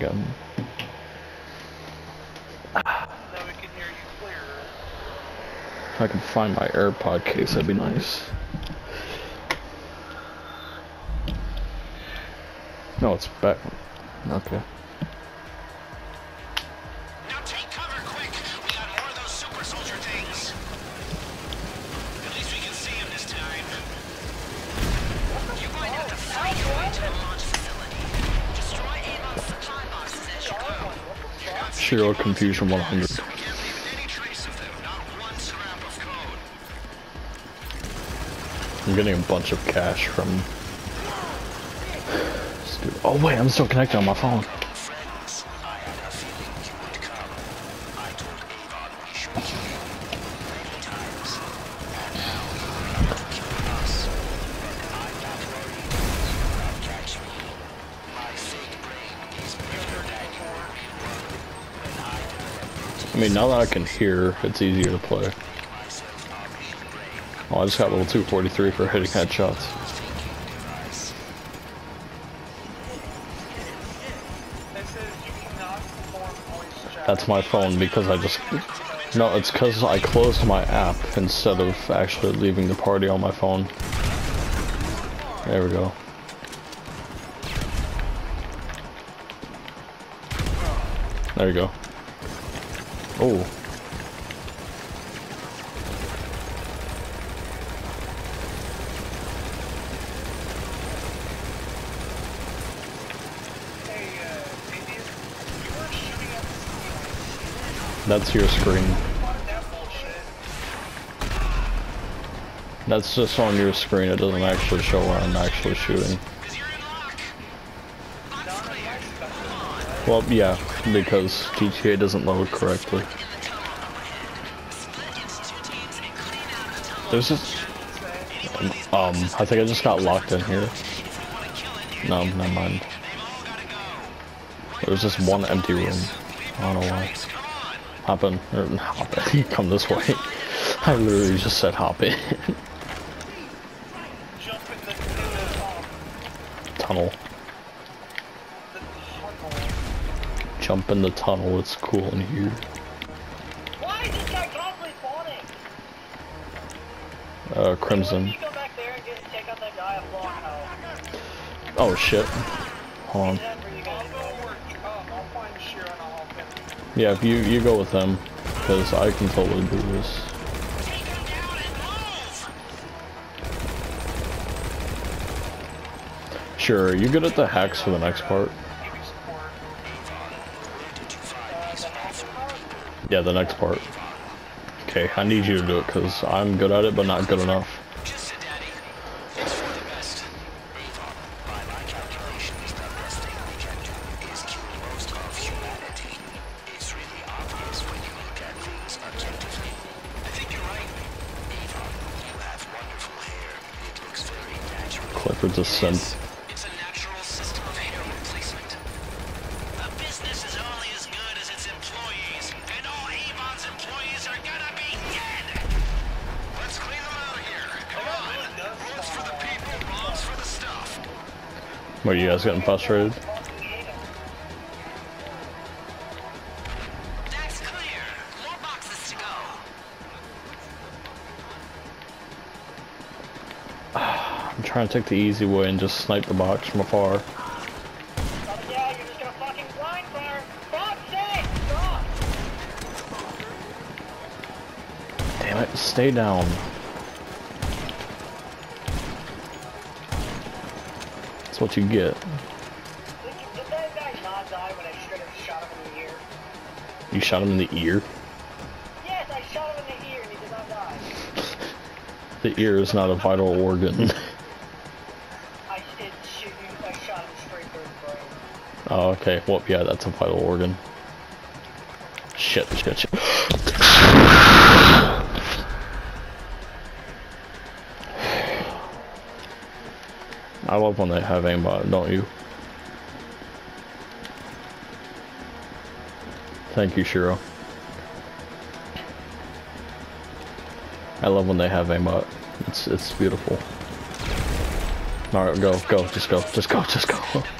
again. Now we can hear you clearer. If I can find my AirPod case, that'd be nice. No, it's back. Okay. Scrap of code. I'm getting a bunch of cash from. Oh wait, I'm still connected on my phone. Mean, now that I can hear, it's easier to play. Oh, I just got level 243 for hitting headshots. That's my phone because I just. No, it's because I closed my app instead of actually leaving the party on my phone. There we go. There you go. Oh. Hey, uh, Indian, you were shooting at the ceiling. That's your screen. That's just on your screen. It doesn't actually show where I'm actually shooting. Well, yeah, because GTA doesn't load correctly. There's just, um, I think I just got locked in here. No, never mind. There's just one empty room. I don't know why. Hop in, or hop in. Come this way. I literally just said hop in. Um, tunnel. Jump in the tunnel. It's cool in here. Why is this guy constantly spawning? Uh, Crimson. You go back there and get, take out that guy a block out. Oh shit. Hold on. Then where you gonna go? I'll find Shiro and I'll help him. Yeah, if you you go with them, because I can totally do this. Take him down and move. Sure, you good at the hacks for the next part? Yeah, the next part. Okay, I need you to do it because I'm good at it, but not good enough. It, Daddy. What, you guys getting frustrated? That's clear. More boxes to go. I'm trying to take the easy way and just snipe the box from afar. Yeah, you're just gonna fucking blind fire. Fuck's sake, stop! Damn it, stay down. What you get. The? You shot him in the ear. Yes, I shot him in the ear and he did not die. The ear is not a vital organ. I did shoot you, I shot him straight through his brain. oh, okay. Well, yeah, that's a vital organ. Shit, shit, shit. I love when they have aimbot, don't you? Thank you, Shiro. I love when they have aimbot. It's it's beautiful. Alright, go, go, just go, just go, just go.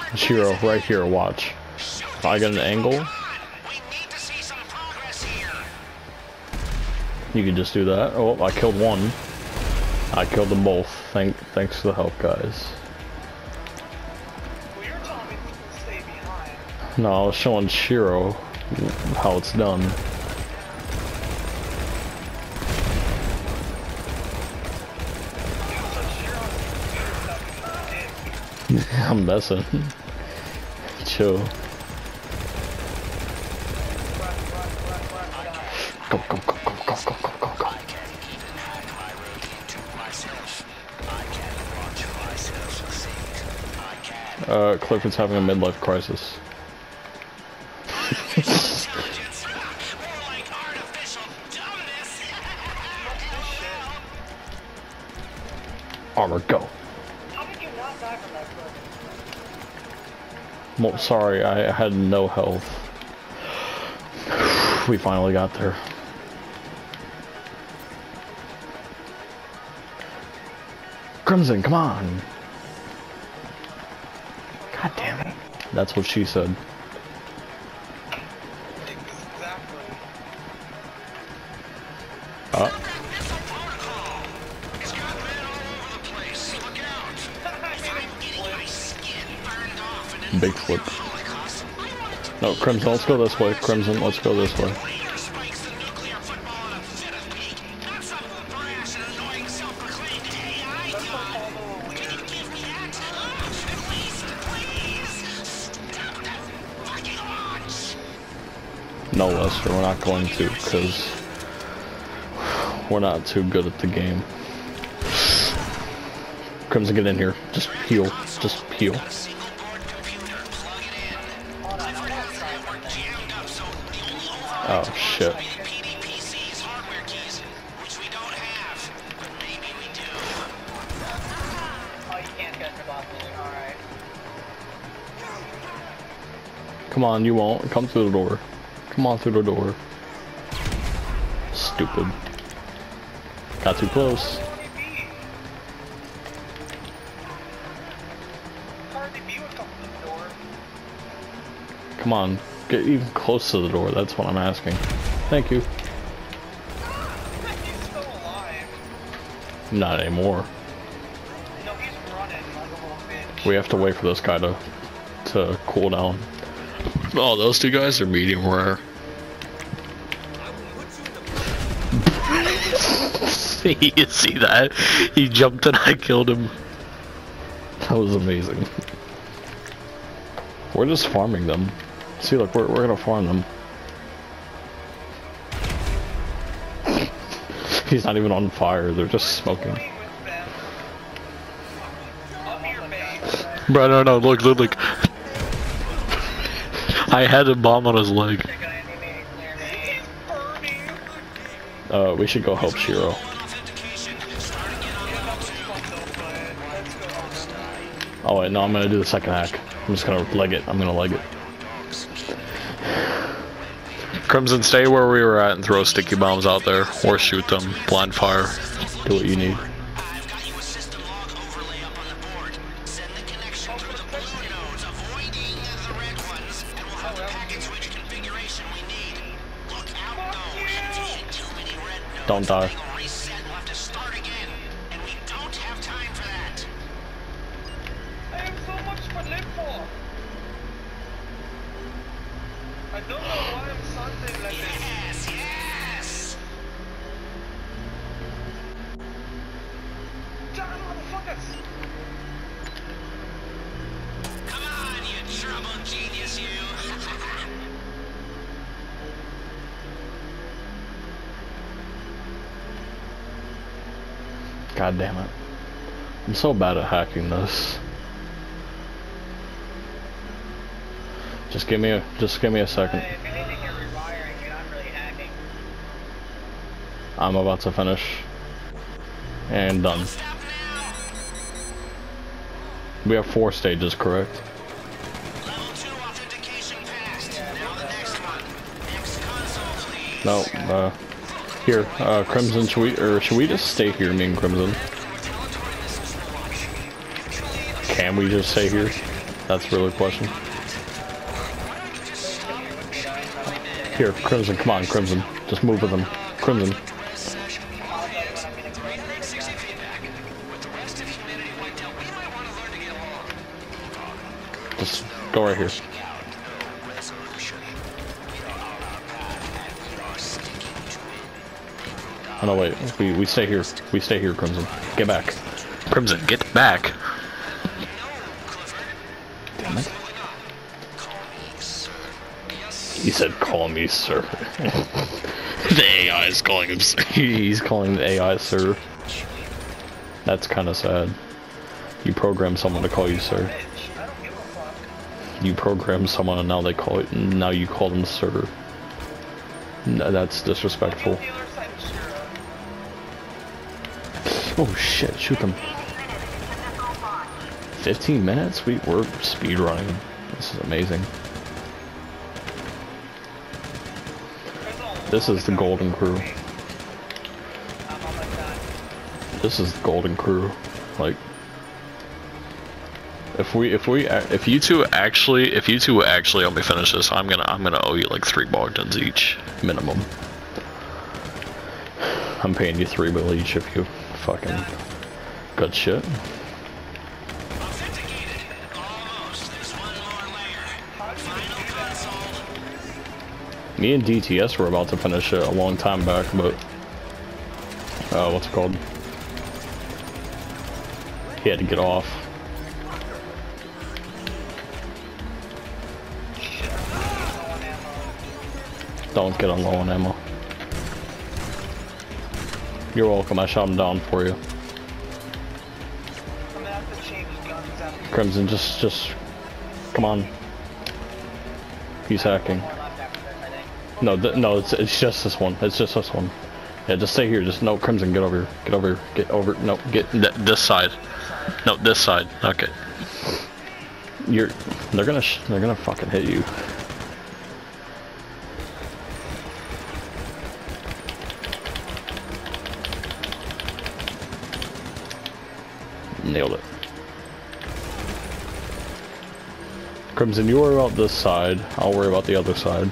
Jiro right here, watch. I got an angle. You can just do that. Oh, I killed one. I killed them both. Thank, thanks to the help, guys. No, I was showing Shiro how it's done. I'm messing. Chill. Go, go, go, go, go, go, go, go, go. I can even hack my routine to myself. I can watch myself sink. I can. Uh, Clifford's having a midlife crisis. Well, sorry, I had no health. We finally got there. Crimson, come on! God damn it. That's what she said. Crimson, let's go this way. Crimson, let's go this way. No, Lester, we're not going to, because we're not too good at the game. Crimson, get in here. Just heal. Just heal. Oh, oh, bottom. Alright. Come on, you won't. Come through the door. Come on through the door. Stupid. Got too close. Cardi B. Cardi B would come to the door. Come on. Get even close to the door. That's what I'm asking. Thank you. He's still alive. Not anymore. No, he's running like. We have to wait for this guy to to cool down. Oh, those two guys are medium rare. you see that? He jumped and I killed him. That was amazing. We're just farming them. See, look, we're, we're gonna farm them. He's not even on fire, they're just smoking. Playing with them. Up here, babe. Bro, no, no, look, look, look. I had a bomb on his leg. They're gonna animate clear me. He's burning. Uh, we should go help Shiro. Authentication. Start again on Yeah, level that was two. fun though, but let's go on them. Oh wait, no, I'm gonna do the second hack. I'm just gonna leg it. I'm gonna leg it. Crimson, stay where we were at and throw sticky bombs out there, or shoot them. Blind fire. Do what you need. I've got so bad at hacking this. Just give me a just give me a second. If rewiring. I'm really. I'm about to finish. And done. We have four stages, correct? Level 2 authentication passed. Now the next one. Next console, please. No, uh, here, uh, Crimson, should we, or should we just stay here, me and Crimson? Can we just stay here? That's really the question. Here, Crimson, come on, Crimson. Just move with him. Crimson. Just go right here. Oh no, wait. We, we stay here. We stay here, Crimson. Get back. Crimson, get back. He said, call me sir. the AI is calling him sir. He's calling the AI sir. That's kind of sad. You program someone to call you sir. You program someone and now they call it, now you call them sir. No, that's disrespectful. Oh shit, shoot them. 15 minutes? We, we're speed running. This is amazing. This is the golden crew. This is the golden crew. Like, if we, if we, if you two actually, if you two actually help me finish this, I'm gonna, I'm gonna owe you like three Bogdans each, minimum. I'm paying you three bill each if you fucking good shit. Almost. There's one more layer. Final console. Me and DTS were about to finish it a long time back, but uh, what's it called? He had to get off. Don't get on low on ammo. You're welcome. I shot him down for you. Crimson, just, just, come on. He's hacking. No, th no, it's it's just this one. It's just this one. Yeah, just stay here. Just no, Crimson, get over here. Get over here. Get over. No, get th this side. No, this side. Okay. You're. They're gonna. Sh they're gonna fucking hit you. Nailed it. Crimson, you worry about this side. I'll worry about the other side.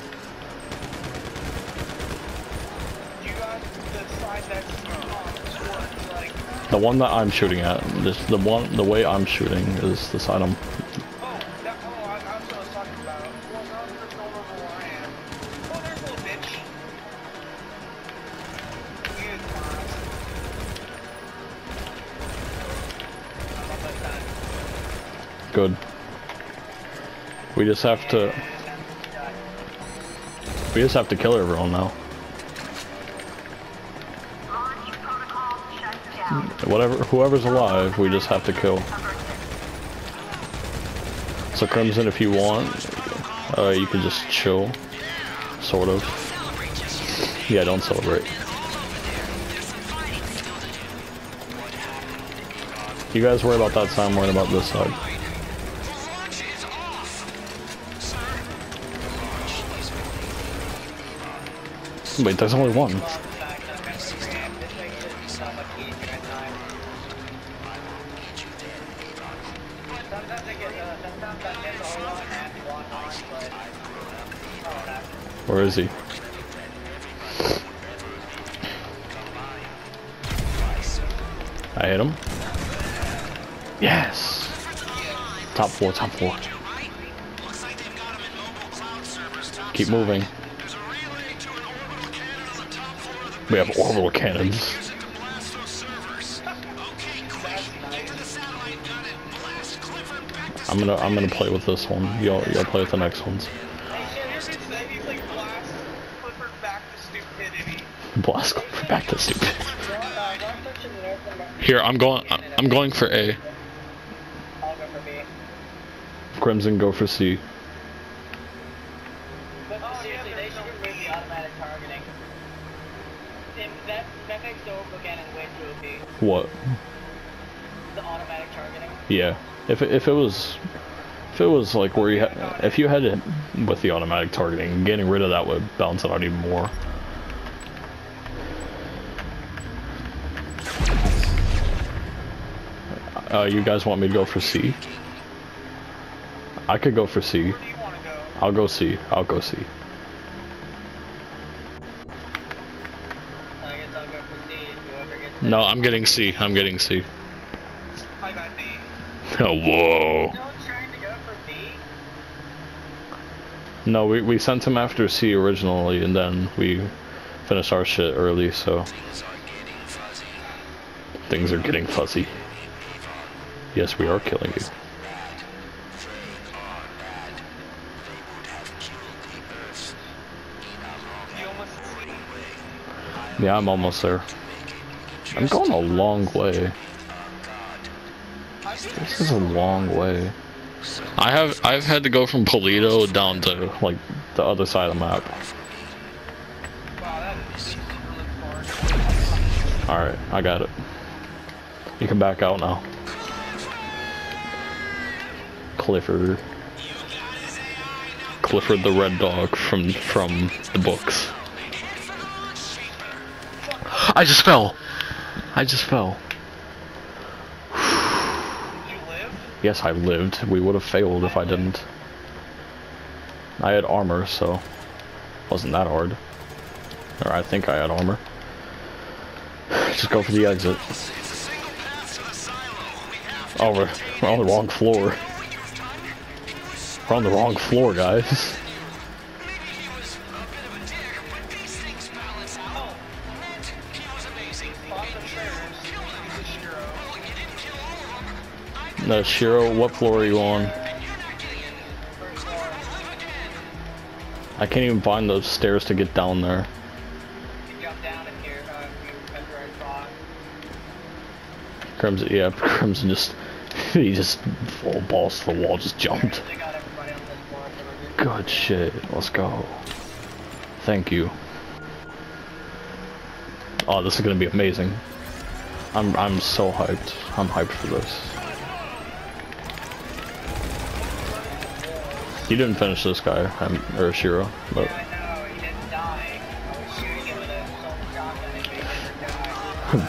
You guys decide that's um, towards, like, The one that I'm shooting at, this the one the way I'm shooting is this side I'm that, I, that's what I was talking about. Well, now you're going over where I am. There's a little bitch. You get class. I'm almost done. good. We just have to we just have to kill everyone now. Whatever whoever's alive, we just have to kill. So Crimson if you want, uh, you can just chill. Sort of. Yeah, don't celebrate. You guys worry about that side, I'm worrying about this side. Wait, there's only one. Where is he? I hit him. Yes. Top four, top four. right. Looks like they've got him in mobile cloud servers. Top Keep moving. There's a relay to an orbital cannon on the top floor of the We have orbital cannons. Use it to blast those servers. Okay, quick. Get to the satellite gun and blast Clifford back to I'm gonna I'm gonna play with this one. Y'all y'all play with the next ones. back to stupid. Here, I'm going. I'm going for A. I'll go for B. Crimson, go for C. What? The automatic targeting. Yeah. If it, if it was if it was like where you had, if you had it with the automatic targeting, getting rid of that would balance it out even more. Uh, you guys want me to go for C? I could go for C. I'll go C. I'll go C. No, I'm getting C. I'm getting C. I got D. Oh, whoa. B? No, we, we sent him after C originally, and then we finished our shit early, so Things are getting fuzzy. things are getting fuzzy. Yes, we are killing you. Yeah, I'm almost there. I'm going a long way. This is a long way. I have I've had to go from Paleto down to like the other side of the map. Wow, that is really far. All right, I got it. You can back out now. Clifford. Clifford the red dog from from the books. I just fell. I just fell. Did you live? Yes, I lived. We would have failed if I didn't. I had armor, so wasn't that hard. Or I think I had armor. Just go for the exit. Oh, we're on the wrong floor. We're on the wrong floor, guys. No, Shiro, what floor are you on? I can't even find those stairs to get down there. Crimson, yeah, Crimson just, he just full balls to the wall, just jumped. They got everybody on this floor, so we're good. Shit. Let's go. Thank you. Oh, this is gonna be amazing. I'm I'm so hyped. I'm hyped for this. You didn't finish this guy, um, or Shiro, but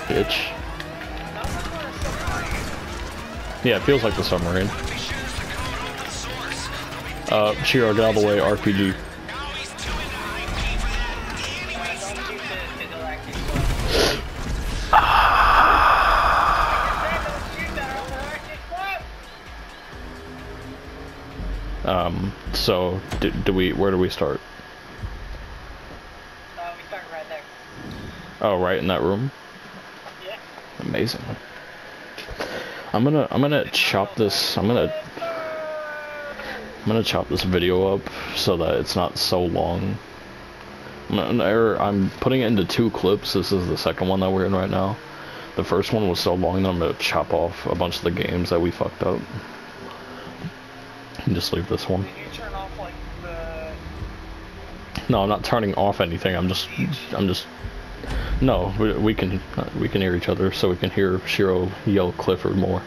bitch. Yeah, it feels like the submarine. Uh, Shiro, get out of the way. RPG. Don't shoot the, the galactic club. don't shoot that galactic club! Um, so do, do we? Where do we start? Uh, we start right next. Oh, right in that room. Yeah. Amazing. I'm gonna I'm gonna chop this I'm gonna gonna chop this video up so that it's not so long. I'm, gonna- or I'm putting it into two clips. This is the second one that we're in right now. The first one was so long that I'm gonna chop off a bunch of the games that we fucked up. And just leave this one. Did you turn off, like, the... No, I'm not turning off anything. I'm just I'm just no. We, we can we can hear each other, so we can hear Shiro yell Clifford more.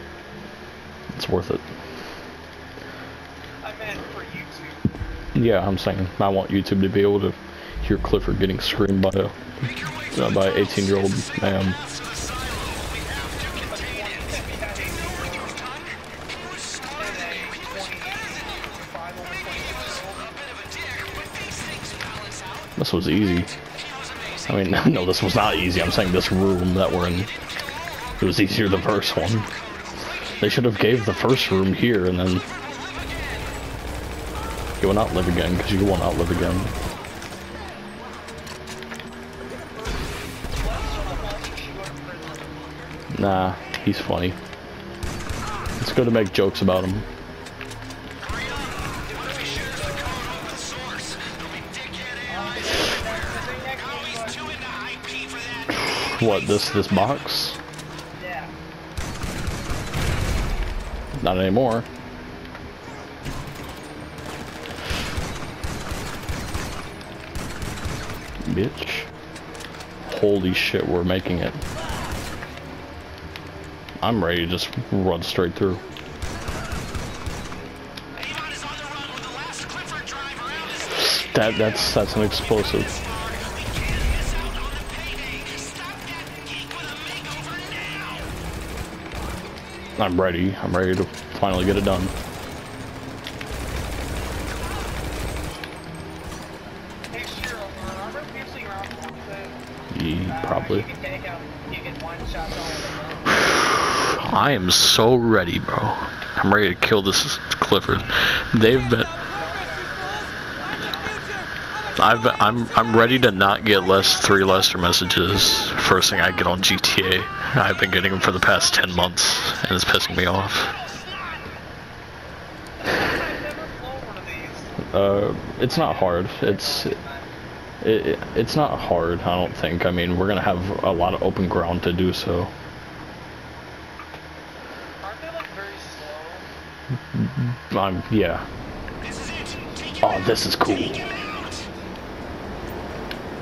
It's worth it. I meant for YouTube. Yeah, I'm saying I want YouTube to be able to hear Clifford getting screamed by a uh, by an 18 year old man. But the one you sent me had a zero. And a 25, almost 26 year old. This was easy. I mean, no, this was not easy. I'm saying this room that we're in, it was easier the first one. They should have gave the first room here and then you will not live again because you will not live again. Nah, he's funny. It's good to make jokes about him. What, this this box? Yeah. Not anymore. Bitch. Holy shit, we're making it. I'm ready to just run straight through. That that's that's an explosive. I'm ready. I'm ready to finally get it done. I am so ready, bro. I'm ready to kill this Clifford. They've been. I've I'm I'm ready to not get less three Lester messages first thing I get on GTA. I've been getting them for the past ten months, and it's pissing me off. Uh, it's not hard. It's it, it, it's not hard. I don't think. I mean, we're gonna have a lot of open ground to do so. Aren't they like Um, yeah. This is it. Take it Oh, this is cool. Take it out.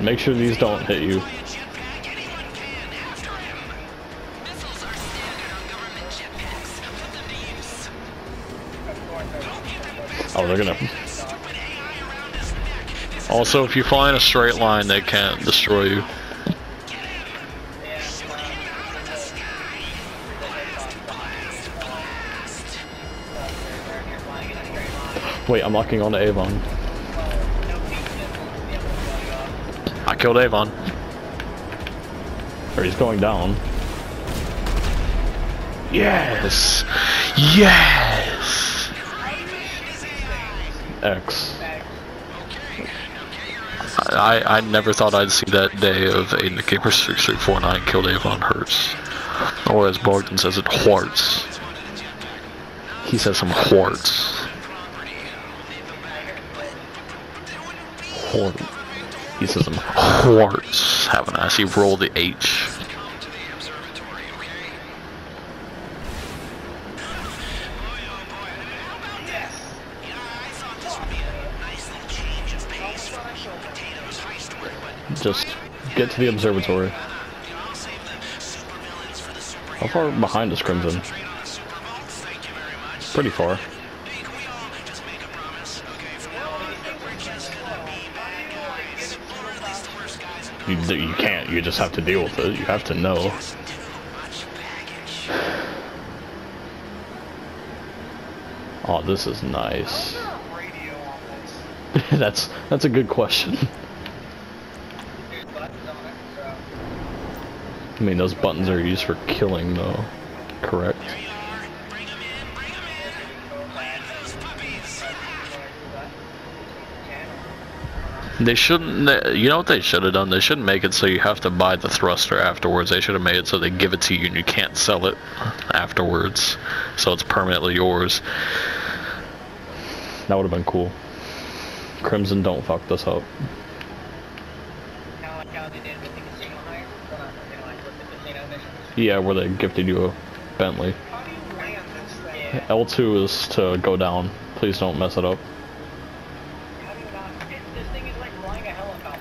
Make sure these don't hit you. Fly a jetpack. Anyone can. After him. Missiles are standard on government jetpacks. Put them to use. Of course, I Don't give them Oh, they're gonna. that stupid AI around his neck. This is Also, if you fly in a straight line, they can't destroy you. Wait, I'm locking on to Avon. No peak missiles, the other one's going off. I killed Avon. Or he's going down. Yes! Yes! X. I, I never thought I'd see that day of a Gamer 6349 killed Avon Hertz. Or as Bogdan says it, Hwartz. He says some Hwartz. He says some Hwartz. Have an ass. He rolled the H. Just get to the observatory. How far behind is Crimson? Pretty far. You, you can't. You just have to deal with it. You have to know. Oh, this is nice. That's that's a good question. I mean, those buttons are used for killing, though. They shouldn't. You know what they should have done? They shouldn't make it so you have to buy the thruster afterwards. They should have made it so they give it to you and you can't sell it afterwards, so it's permanently yours. That would have been cool. Crimson, don't fuck this up. Yeah, where they gifted you a Bentley. How do you land this thing? Yeah. L2 is to go down. Please don't mess it up. How do you not? It, this thing is like flying a helicopter.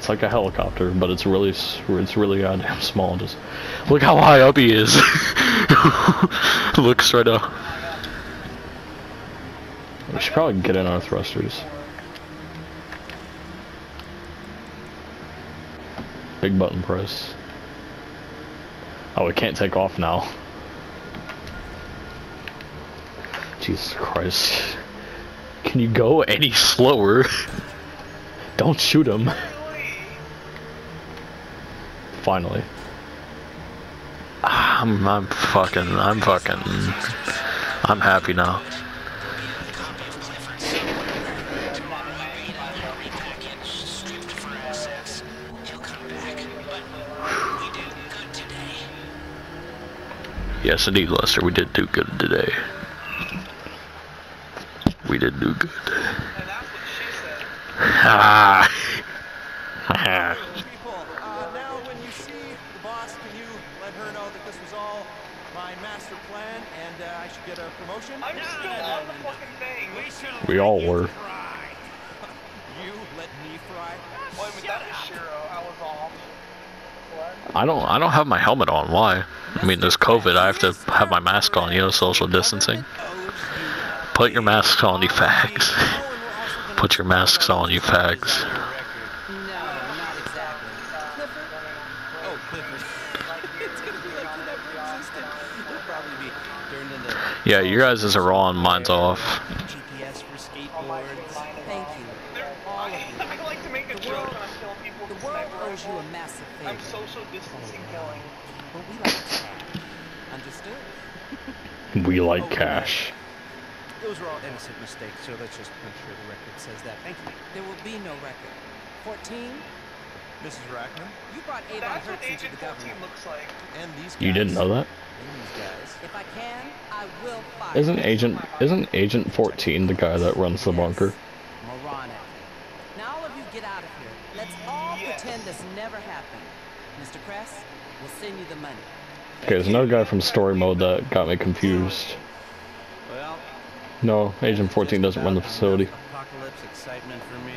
It's like a helicopter, but it's really it's really goddamn small. Just look how high up he is. look straight up. We should probably get in our thrusters. Big button press. Oh, we can't take off now. Jesus Christ. Can you go any slower? Don't shoot him. Really? Finally. I'm, I'm fucking, I'm fucking, I'm happy now. Yes, indeed, Lester. We did do good today. We did do good. And that's what she said. Ah. People, uh, now when you see the boss, can you let her know that this was all my master plan and uh, I should get a promotion? I'm still on the fucking thing. We all were. You let me fry? Wait, but that is Shiro. I was off. I don't. I don't have my helmet on. Why? I mean, there's COVID. I have to have my mask on. You know, social distancing. Put your masks on, you fags. Put your masks on, you fags. No, not exactly. Clifford? Oh, Clifford. it's gonna be like you never existed. It'll probably be turned into Yeah, you guys are on. Mine's off. GPS for skateboards. Thank you. All of you. I like to make a joke when I'm people The world owes you a rifles. massive I'm social distancing killing. But we like cash. Understood? We like cash. Those were all innocent mistakes, so let's just make sure the record says that. Thank you. There will be no record. 14, Mrs. Rackman? you brought Avon That's what Hertz into Agent the 14 government. looks like. And these guys. You didn't know that? And these guys. If I can, I will fire. Isn't Agent Isn't Agent 14 the guy that runs the bunker? Moronic. Now all of you get out of here. Let's all Yes. pretend this never happened. Mr. Kress, we'll send you the money. Okay, there's another guy from story mode that got me confused. Well, No, Agent 14 doesn't run the facility. Apocalypse excitement for me.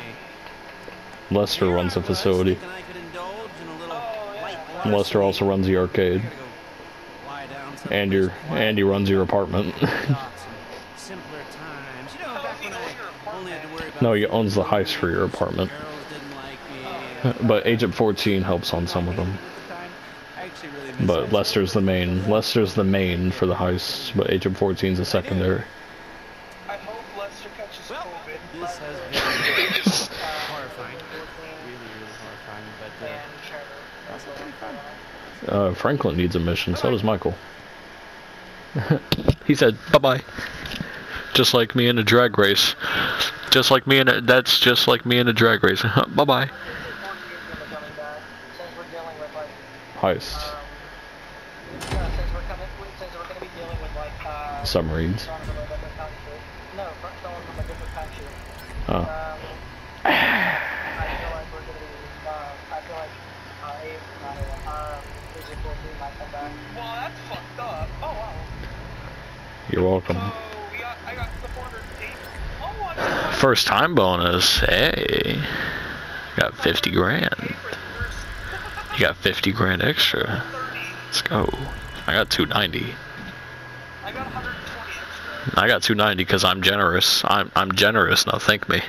Lester runs the facility. Thinking I could indulge in a little Oh, yeah. light And Lester also runs the arcade. Gotta go lie down And your someplace quiet. Andy runs your apartment. Thoughts and simpler times. You know, back when I only had to worry about no, he owns the heist for your apartment. girls didn't like me. But Agent 14 helps on some of them. At the time, I actually really missed But. Lester's the main. Lester's the main for the heist, but Agent 14's a secondary. I hope Lester catches Well, COVID. this has been horrifying. Really, really horrifying, but uh, And also pretty fun. Uh, Franklin needs a mission, so does Michael. he said, bye bye. Just like me in a drag race. Just like me in a, that's just like me in a drag race. bye bye. Since we're dealing with like, Heist. um, yeah, coming, since we're gonna be dealing with like, uh, Submarines. someone from a different country. No, fr- someone from a different country. Oh. Um, I feel like we're gonna be, uh, I feel like, uh, Abe, not Abe, um, Agent 14 might come back. Well, that's fucked up. Oh, wow. You're welcome. So, we got, I got the 408. I got First time bonus. Hey. Got 50 grand. You got 50 grand extra. Let's go. I got 290. I got 120 extra. I got 290 because I'm generous. I'm I'm generous. Now thank me.